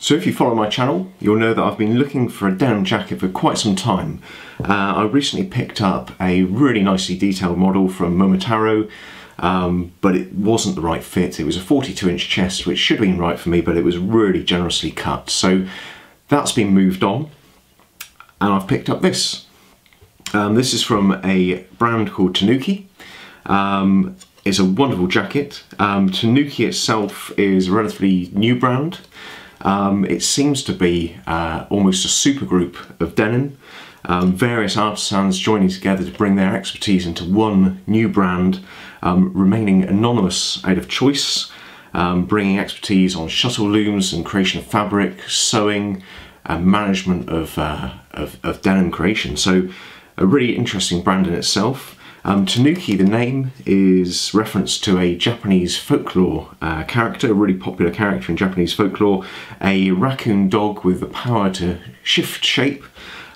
So if you follow my channel, you'll know that I've been looking for a denim jacket for quite some time. Uh, I recently picked up a really nicely detailed model from Momotaro, um, but it wasn't the right fit. It was a 42 inch chest, which should have been right for me, but it was really generously cut. So that's been moved on, and I've picked up this. Um, this is from a brand called Tanuki. Um, it's a wonderful jacket. Um, Tanuki itself is a relatively new brand. Um, it seems to be uh, almost a supergroup of denim, um, various artisans joining together to bring their expertise into one new brand, um, remaining anonymous out of choice, um, bringing expertise on shuttle looms and creation of fabric, sewing, and management of, uh, of, of denim creation. So a really interesting brand in itself. Um, Tanuki, the name, is reference to a Japanese folklore uh, character, a really popular character in Japanese folklore, a raccoon dog with the power to shift shape.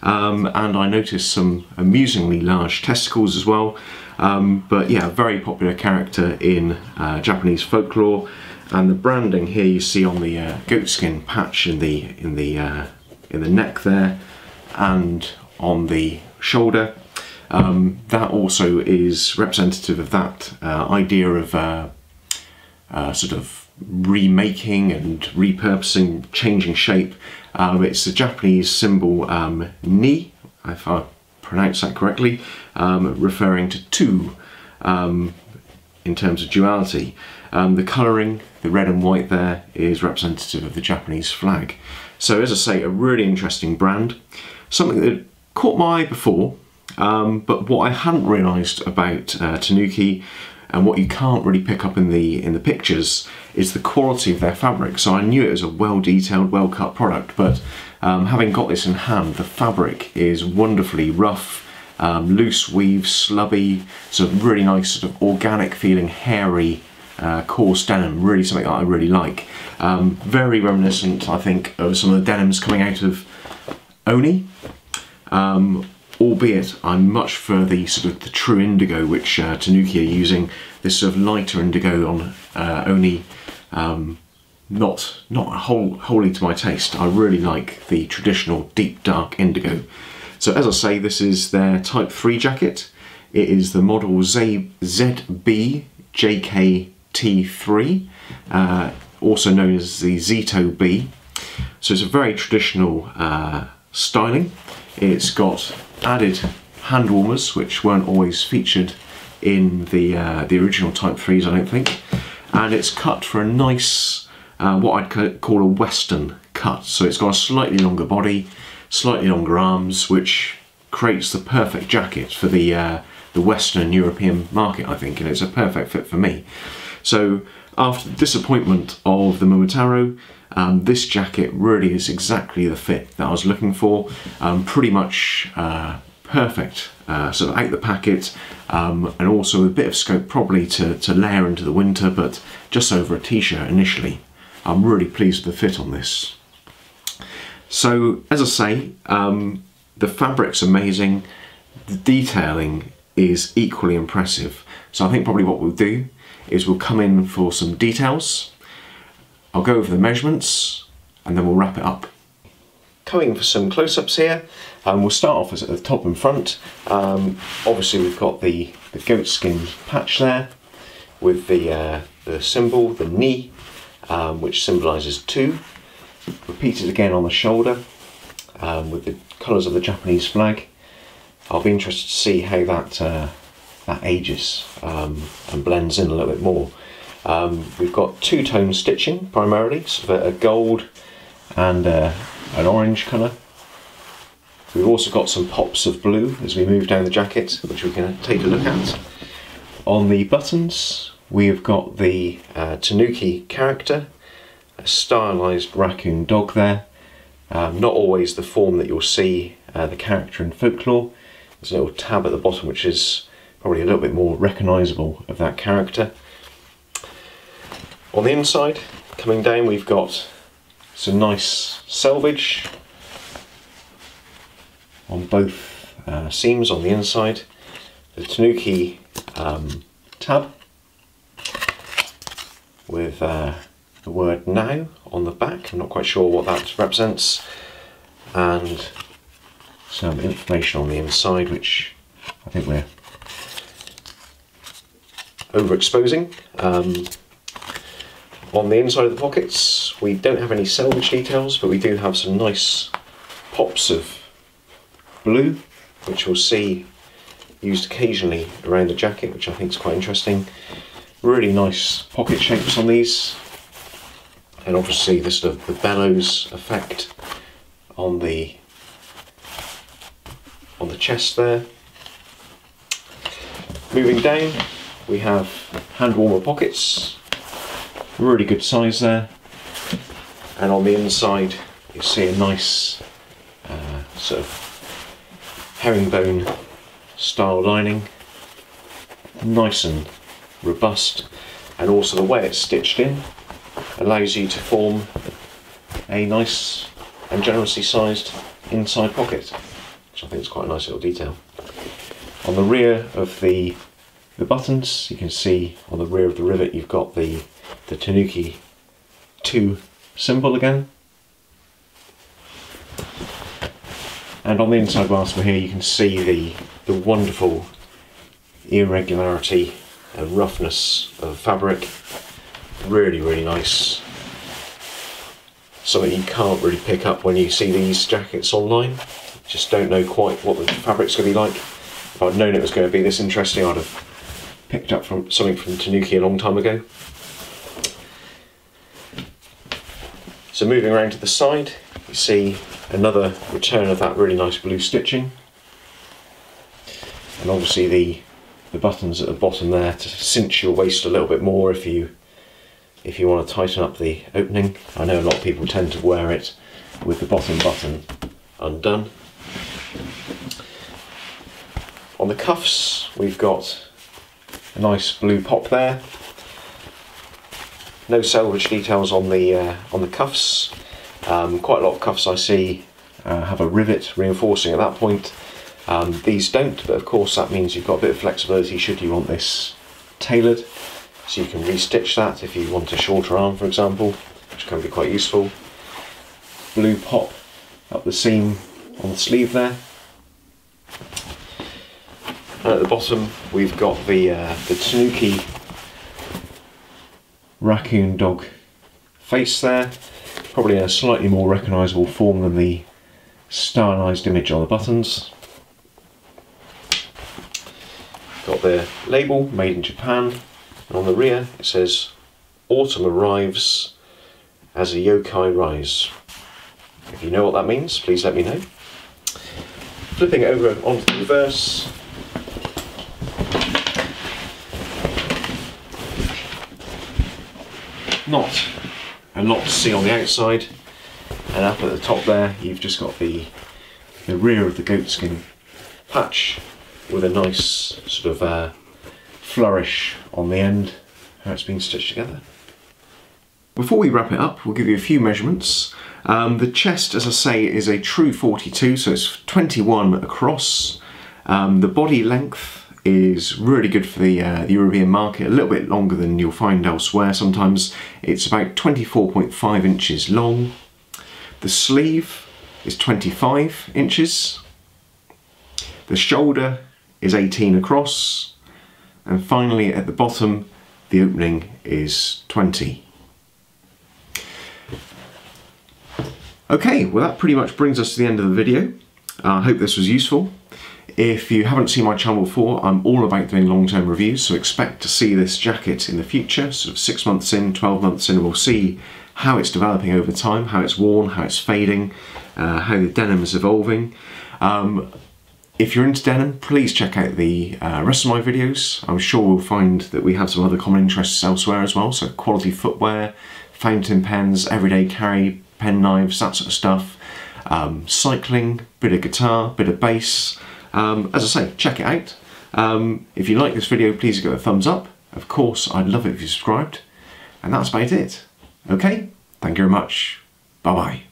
Um, and I noticed some amusingly large testicles as well. Um, but yeah, very popular character in uh, Japanese folklore. And the branding here you see on the uh, goatskin patch in the in the uh, in the neck there, and on the shoulder. Um, that also is representative of that uh, idea of uh, uh, sort of remaking and repurposing, changing shape. Um, it's the Japanese symbol um, ni, if I pronounce that correctly, um, referring to two um, in terms of duality. Um, the colouring, the red and white there, is representative of the Japanese flag. So as I say, a really interesting brand. Something that caught my eye before, um, but what I hadn't realised about uh, Tanuki and what you can't really pick up in the in the pictures is the quality of their fabric. So I knew it was a well detailed, well cut product, but um, having got this in hand, the fabric is wonderfully rough, um, loose weave, slubby, sort of really nice, sort of organic feeling, hairy, uh, coarse denim. Really something that I really like. Um, very reminiscent, I think, of some of the denims coming out of Oni. Um, albeit I'm much for the sort of the true indigo which uh, Tanuki are using, this sort of lighter indigo on uh, Oni, um, not, not whole, wholly to my taste. I really like the traditional deep dark indigo. So as I say, this is their Type 3 jacket. It is the model Z, ZB JKT3, uh, also known as the Zetto B. So it's a very traditional uh, styling. It's got added hand warmers, which weren't always featured in the uh, the original Type 3s, I don't think. And it's cut for a nice, uh, what I'd call a Western cut. So it's got a slightly longer body, slightly longer arms, which creates the perfect jacket for the uh, the Western European market, I think, and it's a perfect fit for me. So after the disappointment of the Momotaro, um, this jacket really is exactly the fit that I was looking for. Um, pretty much uh, perfect, uh, sort of out the packet, um, and also a bit of scope probably to, to layer into the winter, but just over a t-shirt initially. I'm really pleased with the fit on this. So, as I say, um, the fabric's amazing, the detailing is equally impressive. So I think probably what we'll do is we'll come in for some details. I'll go over the measurements and then we'll wrap it up. Coming for some close-ups here, um, we'll start off at the top and front. Um, obviously we've got the, the goat skin patch there with the, uh, the symbol, the ni, um, which symbolises two. Repeated again on the shoulder um, with the colours of the Japanese flag. I'll be interested to see how that uh, that ages um, and blends in a little bit more. Um, we've got two-tone stitching primarily, so a gold and uh, an orange colour. We've also got some pops of blue as we move down the jacket, which we can take a look at. On the buttons, we've got the uh, Tanuki character, a stylised raccoon dog there. Um, not always the form that you'll see uh, the character in folklore. There's a little tab at the bottom which is probably a little bit more recognisable of that character. On the inside, coming down, we've got some nice selvage on both uh, seams on the inside. The Tanuki um, tab with uh, the word now on the back. I'm not quite sure what that represents. And some information on the inside, which I think we're overexposing. Um, on the inside of the pockets, we don't have any selvage details, but we do have some nice pops of blue, which we'll see used occasionally around the jacket, which I think is quite interesting. Really nice pocket shapes on these, and obviously the sort of the bellows effect on the on the chest there. Moving down, we have hand warmer pockets, really good size there, and on the inside you see a nice uh, sort of herringbone style lining, nice and robust, and also the way it's stitched in allows you to form a nice and generously sized inside pocket, which I think is quite a nice little detail. On the rear of the the buttons, you can see on the rear of the rivet you've got the, the Tanuki 2 symbol again. And on the inside whilst we're here you can see the, the wonderful irregularity and roughness of fabric. Really, really nice. Something you can't really pick up when you see these jackets online. Just don't know quite what the fabric's going to be like. If I'd known it was going to be this interesting, I'd have picked up from something from Tanuki a long time ago. So moving around to the side, you see another return of that really nice blue stitching. And obviously the the buttons at the bottom there to cinch your waist a little bit more if you if you want to tighten up the opening. I know a lot of people tend to wear it with the bottom button undone. On the cuffs we've got a nice blue pop there. No selvage details on the uh, on the cuffs. Um, quite a lot of cuffs I see uh, have a rivet reinforcing at that point. Um, these don't, but of course that means you've got a bit of flexibility should you want this tailored. So you can restitch that if you want a shorter arm, for example, which can be quite useful. Blue pop up the seam on the sleeve there. And at the bottom, we've got the uh, the Tanuki raccoon dog face there, probably a slightly more recognisable form than the stylised image on the buttons. Got the label, made in Japan, and on the rear it says, Autumn arrives as a yokai rise. If you know what that means, please let me know. Flipping it over onto the reverse, not a lot to see on the outside and up at the top there you've just got the the rear of the goatskin patch with a nice sort of uh, flourish on the end how it's been stitched together. Before we wrap it up we'll give you a few measurements. Um, the chest as I say is a true 42 so it's 21 across. Um, the body length is really good for the, uh, the, European market, a little bit longer than you'll find elsewhere sometimes. It's about 24.5 inches long. The sleeve is 25 inches. The shoulder is 18 across. And finally at the bottom, the opening is 20. Okay, well that pretty much brings us to the end of the video. I uh, hope this was useful. If you haven't seen my channel before, I'm all about doing long-term reviews, so expect to see this jacket in the future, sort of six months in, 12 months in, we'll see how it's developing over time, how it's worn, how it's fading, uh, how the denim is evolving. Um, if you're into denim, please check out the uh, rest of my videos. I'm sure we'll find that we have some other common interests elsewhere as well, so quality footwear, fountain pens, everyday carry, pen knives, that sort of stuff. Um, cycling, bit of guitar, bit of bass, um, as I say, check it out. Um, if you like this video, please give it a thumbs up. Of course, I'd love it if you subscribed. And that's about it. Okay, thank you very much. Bye-bye.